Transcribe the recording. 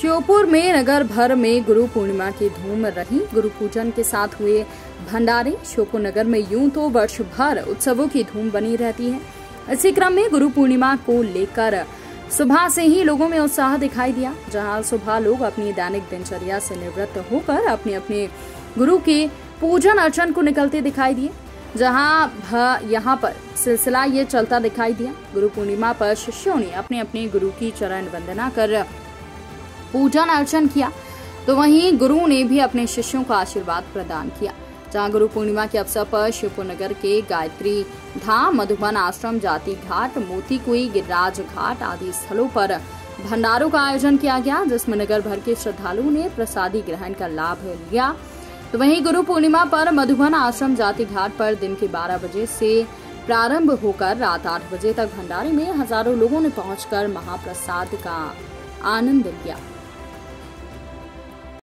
श्योपुर में नगर भर में गुरु पूर्णिमा की धूम रही। गुरु पूजन के साथ हुए भंडारे। श्योपुर नगर में यूँ तो वर्ष भर उत्सवों की धूम बनी रहती है। इसी क्रम में गुरु पूर्णिमा को लेकर सुबह से ही लोगों में उत्साह दिखाई दिया, जहाँ सुबह लोग अपनी दैनिक दिनचर्या से निवृत्त होकर अपने अपने गुरु के पूजन अर्चन को निकलते दिखाई दिए, जहाँ यहाँ पर सिलसिला ये चलता दिखाई दिया। गुरु पूर्णिमा पर शिष्यों ने अपने अपने गुरु की चरण वंदना कर पूजन अर्चन किया तो वहीं गुरु ने भी अपने शिष्यों को आशीर्वाद प्रदान किया। जहाँ गुरु पूर्णिमा के अवसर पर शिवपुर नगर के गायत्री धाम, मधुबन आश्रम, जाति घाट मोती कुई गिरिराज घाट आदि स्थलों पर भंडारों का आयोजन किया गया, जिसमें नगर भर के श्रद्धालुओं ने प्रसादी ग्रहण का लाभ लिया। तो वहीं गुरु पूर्णिमा पर मधुबन आश्रम, जाति घाट पर दिन के 12 बजे से प्रारंभ होकर रात 8 बजे तक भंडारे में हज़ारों लोगों ने पहुंचकर महाप्रसाद का आनंद लिया।